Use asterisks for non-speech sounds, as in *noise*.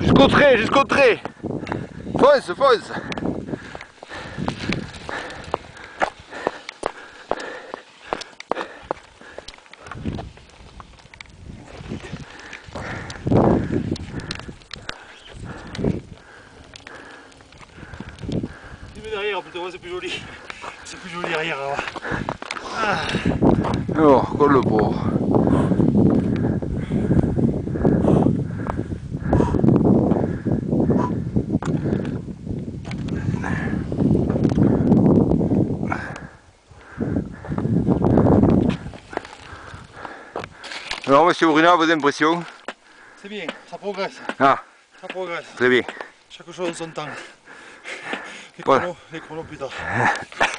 Jusqu'au trait, jusqu'au trait. Fonce, fonce. Tu mets derrière, plutôt, c'est plus joli. C'est plus joli derrière. alors. Oh, colle le pauvre. Alors, monsieur Bruno, vos impressions C'est bien, ça progresse. Ah, Ça progresse. très bien. Chaque chose en son temps. Les chronos, les chronos plus tard. *laughs*